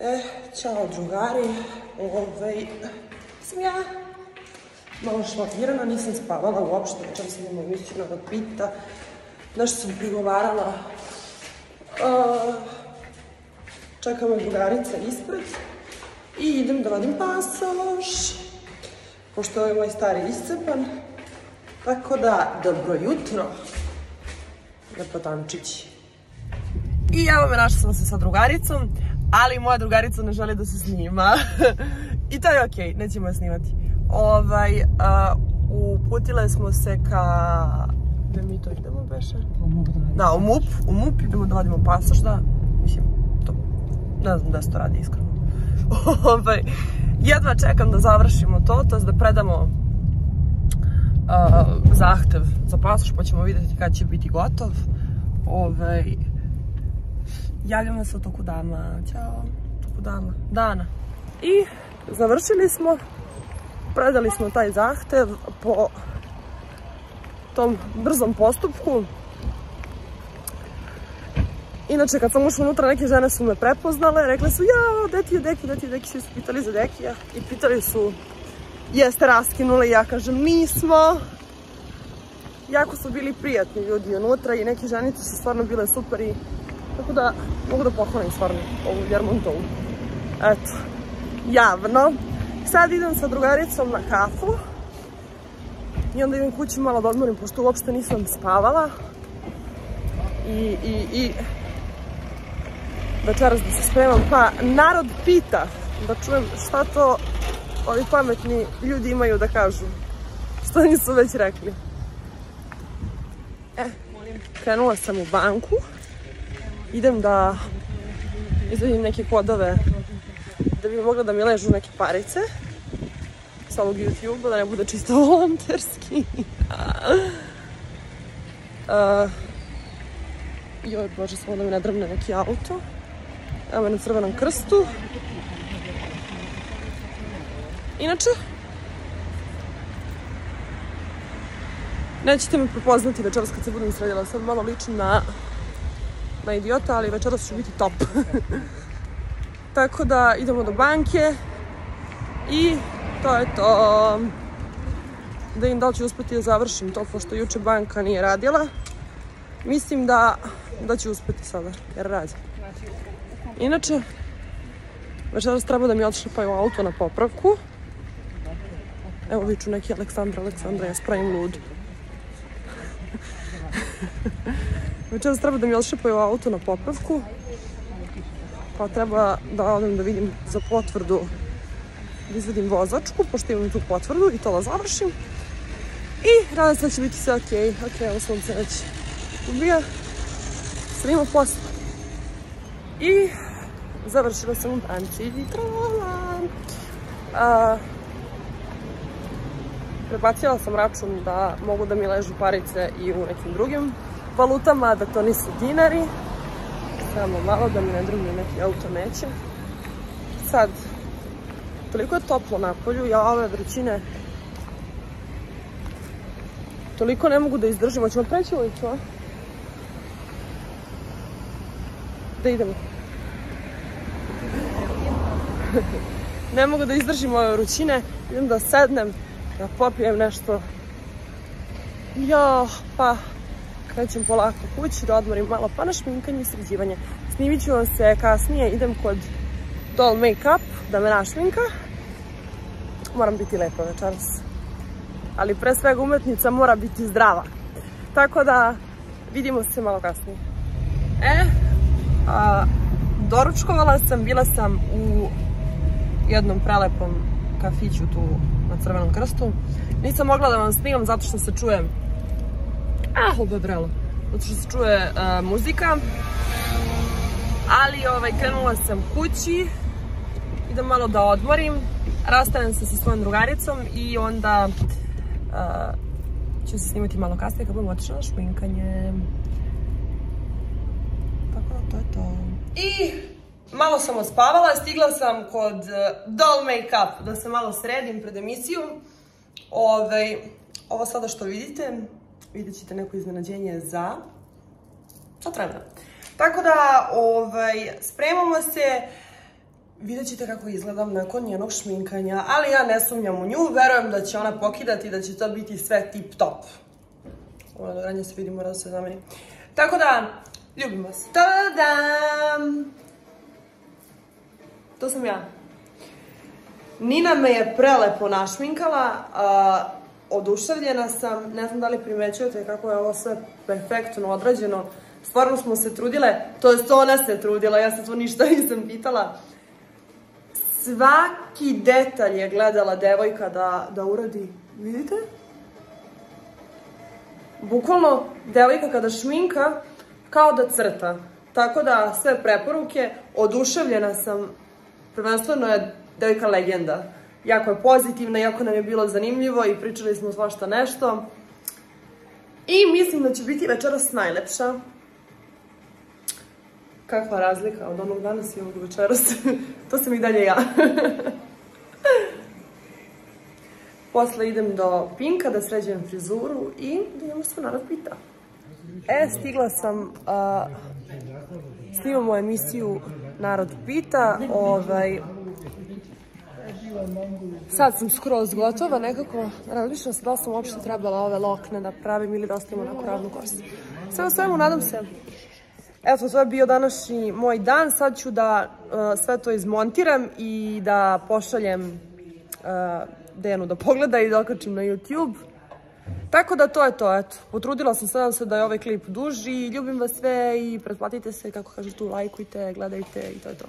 E, čao drugari, ovaj, sam ja malo šlafirana, nisam spavala uopšte, večer sam imala mišćina da pita, nešto sam prigovarala. Uh, čeka me drugarica ispred i idem da vadim pasoš, pošto je moj stari iscepan. Tako da, dobro jutro, lepotančići. I evo me, našla sam se sa drugaricom, ali moja drugarica ne želi da se snima. I to je okej, okay, nećemo je snimati. Ovaj, uh, uputile smo se ka... Gde mi to idemo, Beše? Da, u MUP, u MUP idemo da vadimo pasoš, da, mislim, to, ne znam da se to radi iskreno. ovaj, jedva čekam da završimo to, to da predamo uh, zahtev za pasoš, pa ćemo vidjeti kad će biti gotov. Ovaj, javljamo se u toku dana. Ćao. Toku dana. Dana. I završili smo. Predali smo taj zahtev po tom brzom postupku. Inače, kad sam ušla unutra, neke žene su me prepoznale, rekle su, ja, gde ti je Deki, gde ti je Deki, svi su pitali za Dekija i pitali su, jeste raskinule, ja kažem, nismo. Jako su bili prijatni ljudi unutra i neke ženice su stvarno bile super i tako da mogu da pohvalim stvarno ovu Jermontovu. Eto, javno. Sad idem sa drugaricom na kafu i onda idem kući malo da odmorim, pošto uopšte nisam spavala. I, i, i večeras da se spremam, pa narod pita da čujem šta to ovi pametni ljudi imaju da kažu. Što nisu već rekli. E, krenula sam u banku. Idem da izvedim neke kodove da bi mogla da mi ležu neke parice sa ovog YouTube-a, da ne bude čisto volonterski. uh, joj, bože, samo da mi ne drvne neki auto. Evo me na crvenom krstu. Inače, nećete me prepoznati večeras kad se budem sredila. Sad malo ličim na, na idiota, ali večeras ću biti top. Tako da idemo do banke i to je to. Da im da li ću uspeti da završim to, pošto juče banka nije radila. Mislim da, da ću uspeti sada, jer radi. Inače, večeras treba da mi odšlepaju auto na popravku. Evo viču neki Aleksandra, Aleksandra, ja spravim lud. Večeras treba da mi odšlepaju auto na popravku. Pa treba da odem da vidim za potvrdu da izvedim vozačku, pošto imam tu potvrdu i to da završim. I nadam se da će biti sve okej. Okay. Okay, ovo sunce već ubija. Snima posle. I završila sam u banci. Trala. A, prebacila sam račun da mogu da mi ležu parice i u nekim drugim valutama, da to nisu dinari. Samo malo da mi ne drugni neki auto neće. Sad, toliko je toplo na polju, ja ove vrućine toliko ne mogu da izdržim. Hoćemo preći ulicu, a? Da idemo. ne mogu da izdržim ove vrućine. Idem da sednem, da popijem nešto. Jo, pa krećem polako kući, da odmorim malo pa na šminkanje i sređivanje. Snimit ću vam se kasnije, idem kod Doll Makeup da me našminka. Moram biti lepa večeras. Ali pre svega umetnica mora biti zdrava. Tako da vidimo se malo kasnije. E, a, doručkovala sam, bila sam u jednom prelepom kafiću tu na Crvenom krstu. Nisam mogla da vam snimam zato što se čuje ah, obebrelo. Zato što se čuje uh, muzika. Ali ovaj, krenula sam kući. Idem malo da odmorim. Rastanem se sa svojom drugaricom i onda uh, ću se snimati malo kasnije kad budem otišla na šminkanje. Tako da to je to. I malo sam ospavala, stigla sam kod Doll Makeup da se malo sredim pred emisiju. Ovaj, ovo sada što vidite, vidjet ćete neko iznenađenje za sat vremena. Tako da, ovaj, spremamo se, vidjet ćete kako izgledam nakon njenog šminkanja, ali ja ne sumnjam u nju, verujem da će ona pokidati da će to biti sve tip top. Ovo da ranje se vidi, mora da se zameni. Tako da, ljubim vas. Tadam! To sam ja. Nina me je prelepo našminkala, a, oduševljena sam, ne znam da li primećujete kako je ovo sve perfektno odrađeno. Stvarno smo se trudile, to jest ona se trudila, ja se tu ništa nisam pitala. Svaki detalj je gledala devojka da, da uradi. Vidite? Bukvalno, devojka kada šminka, kao da crta. Tako da, sve preporuke, oduševljena sam, prvenstveno je devojka legenda. Jako je pozitivna, jako nam je bilo zanimljivo i pričali smo svašta nešto. I mislim da će biti večeras najlepša. Kakva razlika od onog danas i ovog večeras. to sam i dalje ja. Posle idem do Pinka da sređujem frizuru i da imamo što narod pita. E, stigla sam, snimamo emisiju Narod pita, ovaj, Sad sam skroz gotova, nekako različno se da sam uopšte trebala ove lokne da pravim ili da ostavim onako ravnu kosu. Sve o svemu, nadam se. Eto, to je bio današnji moj dan. Sad ću da uh, sve to izmontiram i da pošaljem uh, Dejanu da pogleda i da okačim na YouTube. Tako da to je to, eto. Potrudila sam se, se da je ovaj klip duži. Ljubim vas sve i pretplatite se, kako kažu tu, lajkujte, gledajte i to je to.